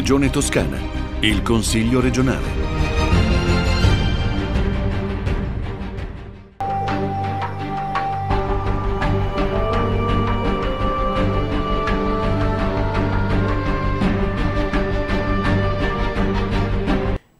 Regione Toscana, il Consiglio regionale.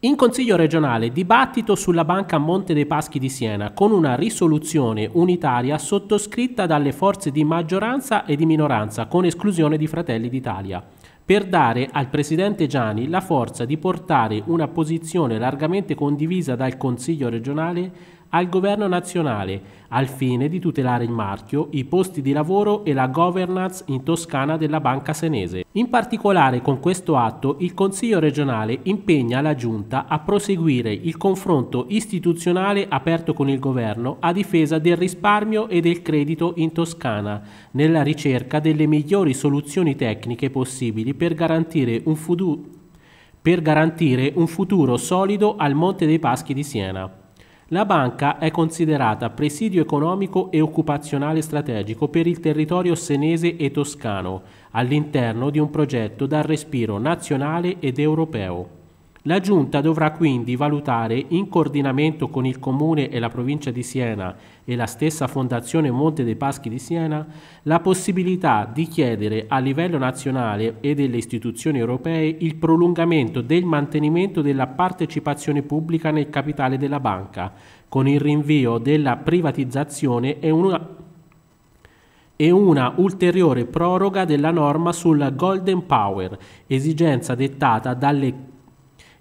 In Consiglio regionale dibattito sulla Banca Monte dei Paschi di Siena con una risoluzione unitaria sottoscritta dalle forze di maggioranza e di minoranza con esclusione di Fratelli d'Italia per dare al Presidente Gianni la forza di portare una posizione largamente condivisa dal Consiglio regionale al governo nazionale al fine di tutelare il marchio, i posti di lavoro e la governance in Toscana della Banca Senese. In particolare con questo atto il Consiglio regionale impegna la Giunta a proseguire il confronto istituzionale aperto con il governo a difesa del risparmio e del credito in Toscana, nella ricerca delle migliori soluzioni tecniche possibili per garantire un futuro per garantire un futuro solido al Monte dei Paschi di Siena. La banca è considerata presidio economico e occupazionale strategico per il territorio senese e toscano, all'interno di un progetto dal respiro nazionale ed europeo. La Giunta dovrà quindi valutare, in coordinamento con il Comune e la Provincia di Siena e la stessa Fondazione Monte dei Paschi di Siena, la possibilità di chiedere a livello nazionale e delle istituzioni europee il prolungamento del mantenimento della partecipazione pubblica nel capitale della banca, con il rinvio della privatizzazione e una e una ulteriore proroga della norma sul Golden Power, esigenza dettata dalle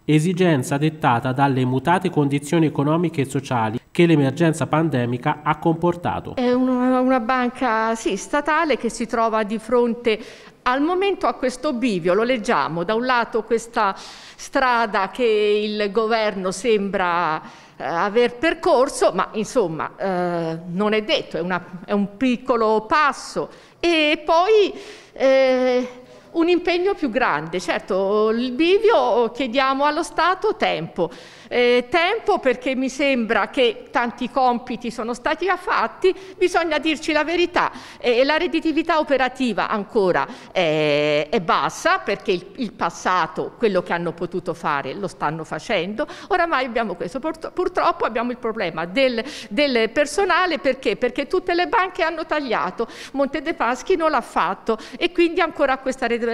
esigenza dettata dalle mutate condizioni economiche e sociali che l'emergenza pandemica ha comportato. È una, una banca sì, statale che si trova di fronte al momento a questo bivio, lo leggiamo, da un lato questa strada che il governo sembra eh, aver percorso, ma insomma eh, non è detto, è, una, è, un piccolo passo, e poi eh, un impegno più grande. Certo, il bivio chiediamo allo Stato tempo. Eh, tempo perché mi sembra che tanti compiti sono stati fatti, bisogna dirci la verità. Eh, la redditività operativa ancora è, è bassa perché il, il, passato, quello che hanno potuto fare, lo stanno facendo. Oramai abbiamo questo. Purtroppo abbiamo il problema del, del personale perché? Perché tutte le banche hanno tagliato, Monte dei Paschi non l'ha fatto e quindi ancora questa redditività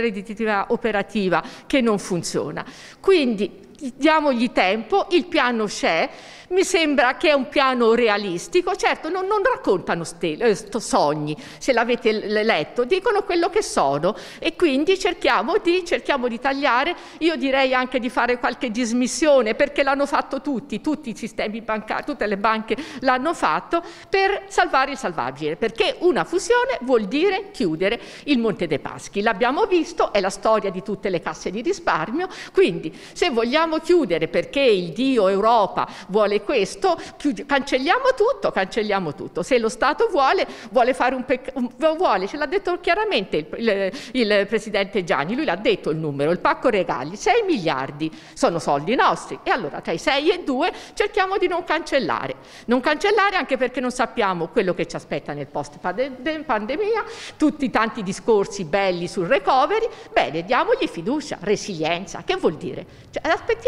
operativa che non funziona. Quindi diamogli tempo, il piano c'è, mi sembra che è un piano realistico, certo non, non raccontano stelle, eh, sogni, se l'avete letto, dicono quello che sono. E quindi cerchiamo di, cerchiamo di tagliare, io direi anche di fare qualche dismissione perché l'hanno fatto tutti, tutti i sistemi bancari, tutte le banche l'hanno fatto per salvare il salvabile, perché una fusione vuol dire chiudere il Monte dei Paschi, l'abbiamo visto, è la storia di tutte le casse di risparmio, quindi se vogliamo chiudere perché il Dio Europa vuole questo, cancelliamo tutto, cancelliamo tutto. Se lo Stato vuole, vuole fare un peccato, vuole, ce l'ha detto chiaramente il, il, il, Presidente Gianni, lui l'ha detto il numero, il pacco regali, 6 miliardi sono soldi nostri e allora tra i 6 e 2 cerchiamo di non cancellare. Non cancellare anche perché non sappiamo quello che ci aspetta nel post pandemia, tutti i tanti discorsi belli sul recovery, bene, diamogli fiducia, resilienza, che vuol dire? Cioè, aspettiamo.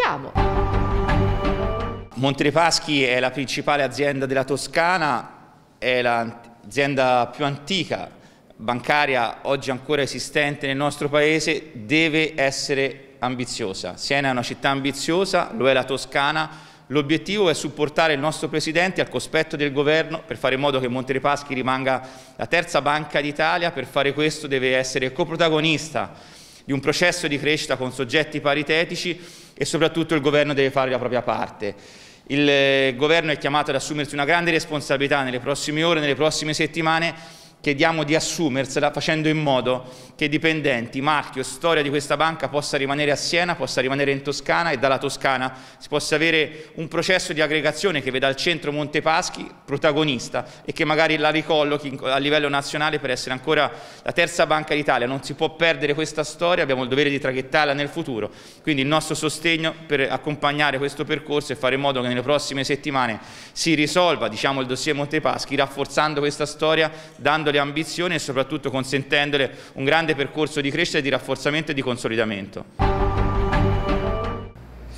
Monte dei Paschi è la principale azienda della Toscana, è l'azienda più antica bancaria oggi ancora esistente nel nostro paese, deve essere ambiziosa. Siena è una città ambiziosa, lo è la Toscana, l'obiettivo è supportare il nostro Presidente al cospetto del Governo per fare in modo che Monte rimanga la terza banca d'Italia, per fare questo deve essere coprotagonista di un processo di crescita con soggetti paritetici e soprattutto il Governo deve fare la propria parte. Il eh, governo è chiamato ad assumersi una grande responsabilità nelle prossime ore, nelle prossime settimane chiediamo di assumersela facendo in modo che dipendenti, marchio storia di questa banca possa rimanere a Siena, possa rimanere in Toscana e dalla Toscana si possa avere un processo di aggregazione che veda il centro Montepaschi protagonista e che magari la ricollochi a livello nazionale per essere ancora la terza banca d'Italia. Non si può perdere questa storia, abbiamo il dovere di traghettarla nel futuro. Quindi il nostro sostegno per accompagnare questo percorso e fare in modo che nelle prossime settimane si risolva diciamo, il dossier Montepaschi rafforzando questa storia, dandole le ambizioni e soprattutto consentendole un grande percorso di crescita, di rafforzamento e di consolidamento.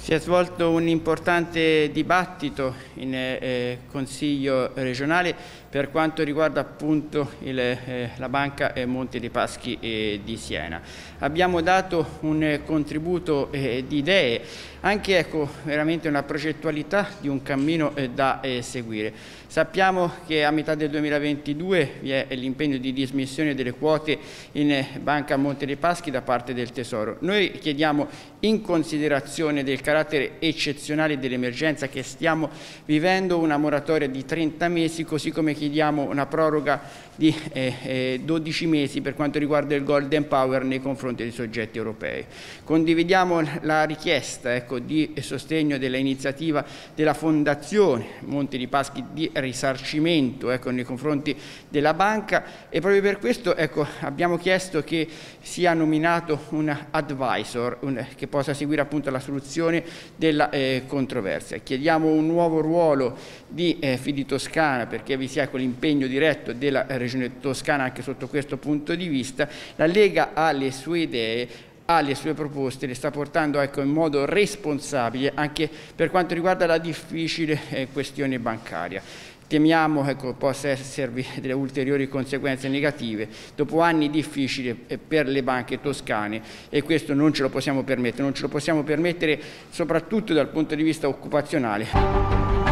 Si è svolto un importante dibattito in eh, Consiglio regionale per quanto riguarda appunto il, eh, la Banca eh, Monte dei Paschi eh, di Siena. Abbiamo dato un contributo eh, di idee, anche ecco, veramente una progettualità di un cammino eh, da seguire. Sappiamo che a metà del 2022 vi è l'impegno di dismissione delle quote in Banca Monte dei Paschi da parte del Tesoro. Noi chiediamo in considerazione del carattere eccezionale dell'emergenza che stiamo vivendo una moratoria di 30 mesi, così come chiediamo una proroga di eh, eh, 12 mesi per quanto riguarda il Golden Power nei confronti dei soggetti europei. Condividiamo la richiesta ecco, di sostegno dell'iniziativa della Fondazione Monte di Paschi di risarcimento ecco, nei confronti della banca e proprio per questo ecco, abbiamo chiesto che sia nominato un advisor un, che possa seguire appunto la soluzione della eh, controversia. Chiediamo un nuovo ruolo di eh, Fidi Toscana perché vi sia quell'impegno diretto della regione Regione Toscana anche sotto questo punto di vista, la Lega ha le sue idee, ha le sue proposte, le sta portando ecco, in modo responsabile anche per quanto riguarda la difficile eh, questione bancaria. Temiamo ecco, possa esservi delle ulteriori conseguenze negative dopo anni difficili eh, per le banche toscane e questo non ce lo possiamo permettere, non ce lo possiamo permettere soprattutto dal punto di vista occupazionale.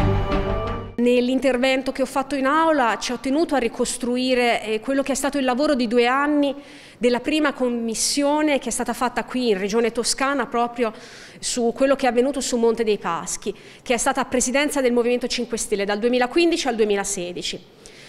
Nell'intervento che ho fatto in aula ci ho tenuto a ricostruire eh, quello che è stato il lavoro di due anni della prima commissione che è stata fatta qui in Regione Toscana proprio su quello che è avvenuto su Monte dei Paschi, che è stata presidenza del Movimento 5 Stelle dal 2015 al 2016.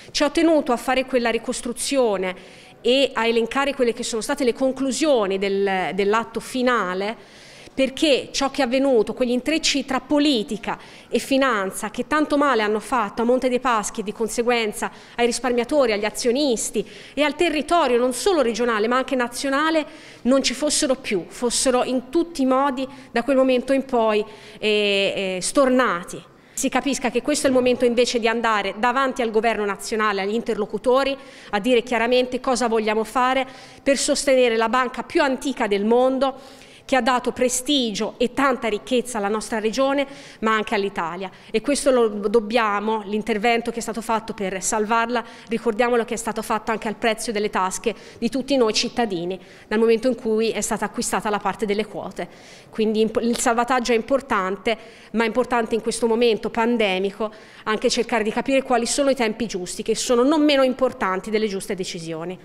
Ci ho tenuto a fare quella ricostruzione e a elencare quelle che sono state le conclusioni del, dell'atto finale perché ciò che è avvenuto, quegli intrecci tra politica e finanza che tanto male hanno fatto a Monte dei Paschi e di conseguenza ai risparmiatori, agli azionisti e al territorio non solo regionale ma anche nazionale non ci fossero più, fossero in tutti i modi da quel momento in poi eh, eh, stornati. Si capisca che questo è il momento invece di andare davanti al governo nazionale, agli interlocutori, a dire chiaramente cosa vogliamo fare per sostenere la banca più antica del mondo che ha dato prestigio e tanta ricchezza alla nostra regione, ma anche all'Italia. E questo lo dobbiamo, l'intervento che è stato fatto per salvarla, ricordiamolo che è stato fatto anche al prezzo delle tasche di tutti noi cittadini, dal momento in cui è stata acquistata la parte delle quote. Quindi il salvataggio è importante, ma è importante in questo momento pandemico anche cercare di capire quali sono i tempi giusti, che sono non meno importanti delle giuste decisioni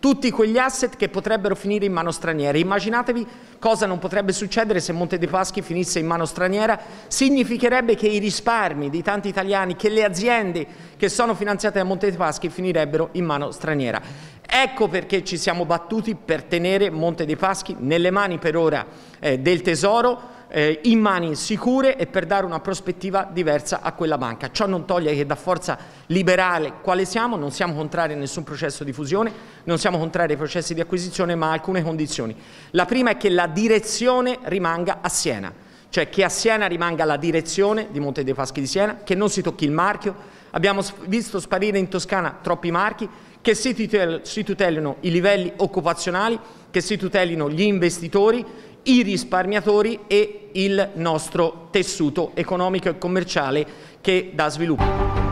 tutti quegli asset che potrebbero finire in mano straniera. Immaginatevi cosa non potrebbe succedere se Monte dei Paschi finisse in mano straniera. Significherebbe che i risparmi di tanti italiani, che le aziende che sono finanziate da Monte dei Paschi finirebbero in mano straniera. Ecco perché ci siamo battuti per tenere Monte dei Paschi nelle mani per ora eh, del Tesoro, eh, in mani sicure e per dare una prospettiva diversa a quella banca. Ciò non toglie che da forza liberale quale siamo, non siamo contrari a nessun processo di fusione, non siamo contrari ai processi di acquisizione, ma a alcune condizioni. La prima è che la direzione rimanga a Siena, cioè che a Siena rimanga la direzione di Monte dei Paschi di Siena, che non si tocchi il marchio. Abbiamo visto sparire in Toscana troppi marchi, che si, tutelino i livelli occupazionali, che si tutelino gli investitori i risparmiatori e il nostro tessuto economico e commerciale che dà sviluppo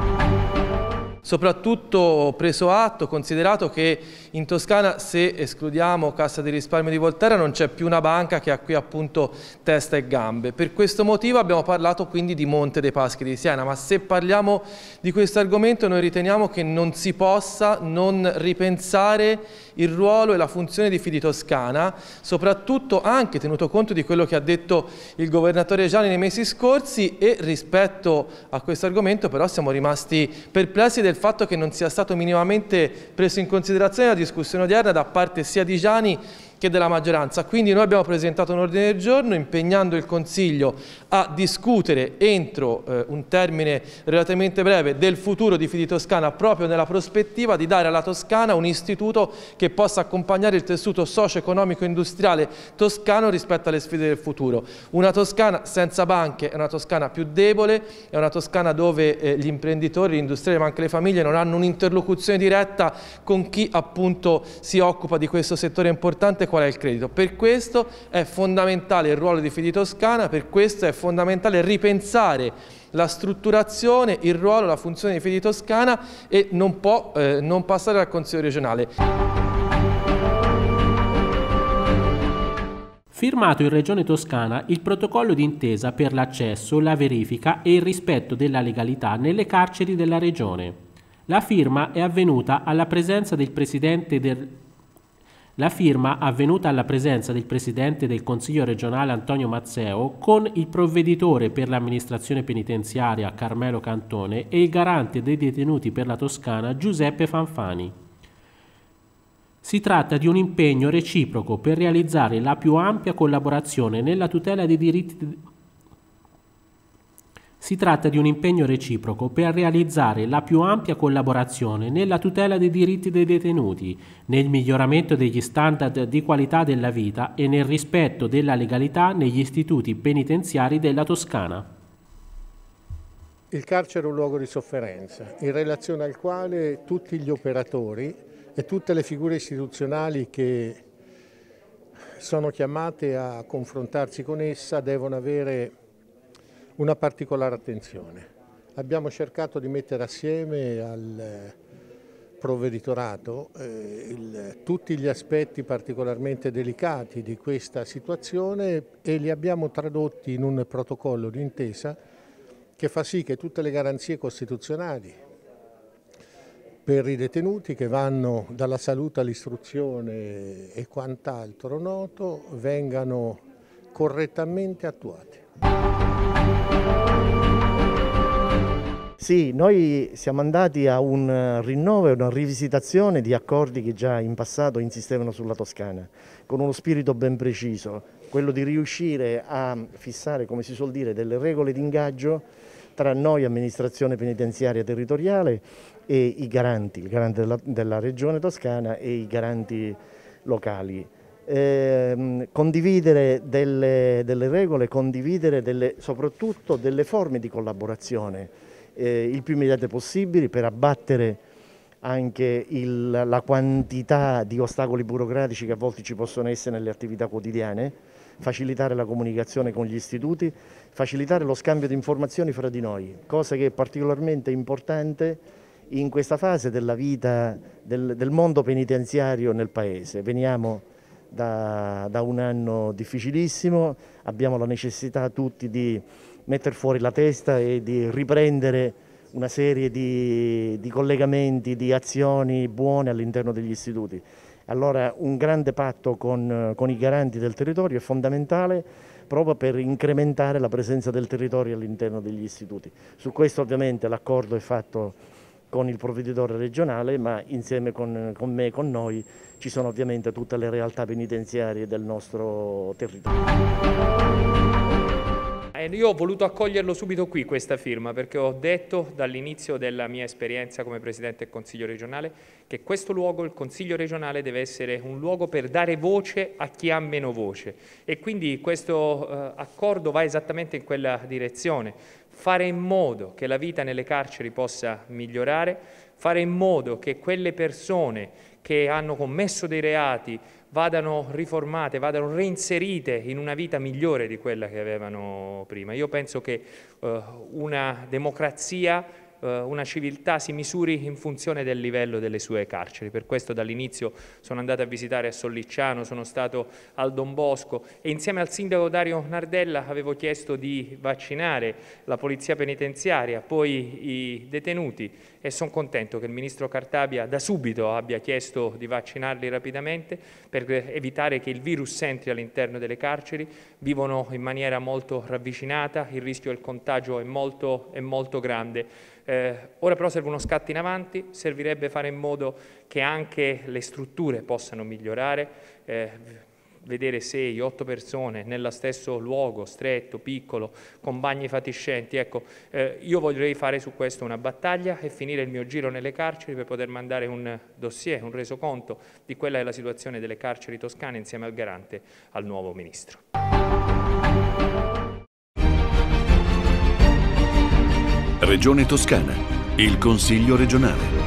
soprattutto preso atto, considerato che in Toscana se escludiamo Cassa di risparmio di Volterra non c'è più una banca che ha qui appunto testa e gambe. Per questo motivo abbiamo parlato quindi di Monte dei Paschi di Siena, ma se parliamo di questo argomento noi riteniamo che non si possa non ripensare il ruolo e la funzione di Fidi Toscana, soprattutto anche tenuto conto di quello che ha detto il governatore Gianni nei mesi scorsi e rispetto a questo argomento però siamo rimasti perplessi del fatto che non sia stato minimamente preso in considerazione la discussione odierna da parte sia di Gianni che della maggioranza. Quindi noi abbiamo presentato un ordine del giorno impegnando il Consiglio a discutere entro eh, un termine relativamente breve del futuro di Fidi Toscana proprio nella prospettiva di dare alla Toscana un istituto che possa accompagnare il tessuto socio-economico industriale toscano rispetto alle sfide del futuro. Una Toscana senza banche è una Toscana più debole, è una Toscana dove eh, gli imprenditori, gli industriali ma anche le famiglie non hanno un'interlocuzione diretta con chi appunto si occupa di questo settore importante qual è il credito. Per questo è fondamentale il ruolo di Fidi Toscana, per questo è fondamentale ripensare la strutturazione, il ruolo, la funzione di Fidi Toscana e non può eh, non passare al Consiglio regionale. Firmato in Regione Toscana il protocollo d'intesa per l'accesso, la verifica e il rispetto della legalità nelle carceri della Regione. La firma è avvenuta alla presenza del Presidente del la firma, avvenuta alla presenza del Presidente del Consiglio regionale Antonio Mazzeo, con il provveditore per l'amministrazione penitenziaria Carmelo Cantone e il garante dei detenuti per la Toscana Giuseppe Fanfani. Si tratta di un impegno reciproco per realizzare la più ampia collaborazione nella tutela dei diritti si tratta di un impegno reciproco per realizzare la più ampia collaborazione nella tutela dei diritti dei detenuti, nel miglioramento degli standard di qualità della vita e nel rispetto della legalità negli istituti penitenziari della Toscana. Il carcere è un luogo di sofferenza, in relazione al quale tutti gli operatori e tutte le figure istituzionali che sono chiamate a confrontarsi con essa devono avere una particolare attenzione. Abbiamo cercato di mettere assieme al eh, provveditorato eh, il, tutti gli aspetti particolarmente delicati di questa situazione e li abbiamo tradotti in un protocollo d'intesa che fa sì che tutte le garanzie costituzionali per i detenuti che vanno dalla salute all'istruzione e quant'altro noto vengano correttamente attuate. Sì, noi siamo andati a un rinnovo e una rivisitazione di accordi che già in passato insistevano sulla Toscana, con uno spirito ben preciso, quello di riuscire a fissare, come si suol dire, delle regole di ingaggio tra noi, amministrazione penitenziaria territoriale, e i garanti, il garante della, della regione toscana e i garanti locali eh, condividere delle, delle, regole, condividere delle, soprattutto delle forme di collaborazione eh, il più immediate possibili per abbattere anche il, la quantità di ostacoli burocratici che a volte ci possono essere nelle attività quotidiane, facilitare la comunicazione con gli istituti, facilitare lo scambio di informazioni fra di noi, cosa che è particolarmente importante in questa fase della vita del, del mondo penitenziario nel Paese. Veniamo da, da un anno difficilissimo, abbiamo la necessità tutti di mettere fuori la testa e di riprendere una serie di, di collegamenti, di azioni buone all'interno degli istituti. Allora un grande patto con, con, i garanti del territorio è fondamentale proprio per incrementare la presenza del territorio all'interno degli istituti. Su questo ovviamente l'accordo è fatto con il provveditore regionale, ma insieme con, con me e con noi ci sono ovviamente tutte le realtà penitenziarie del nostro territorio. Eh, io ho voluto accoglierlo subito qui questa firma perché ho detto dall'inizio della mia esperienza come Presidente del Consiglio regionale che questo luogo, il Consiglio regionale, deve essere un luogo per dare voce a chi ha meno voce. E quindi questo eh, accordo va esattamente in quella direzione. Fare in modo che la vita nelle carceri possa migliorare, fare in modo che quelle persone che hanno commesso dei reati vadano riformate, vadano reinserite in una vita migliore di quella che avevano prima. Io penso che eh, una democrazia eh, una civiltà si misuri in funzione del livello delle sue carceri. Per questo dall'inizio sono andato a visitare a Sollicciano, sono stato al Don Bosco e insieme al sindaco Dario Nardella avevo chiesto di vaccinare la polizia penitenziaria, poi i detenuti e sono contento che il ministro Cartabia da subito abbia chiesto di vaccinarli rapidamente per evitare che il virus entri all'interno delle carceri, vivono in maniera molto ravvicinata, il rischio del contagio è molto, è molto grande. Eh, ora però serve uno scatto in avanti, servirebbe fare in modo che anche le strutture possano migliorare, eh, vedere 6, 8 persone nello stesso luogo, stretto, piccolo, con bagni fatiscenti. Ecco, eh, io vorrei fare su questo una battaglia e finire il mio giro nelle carceri per poter mandare un dossier, un resoconto di quella è la situazione delle carceri toscane insieme al garante al nuovo Ministro. Regione Toscana, il Consiglio regionale.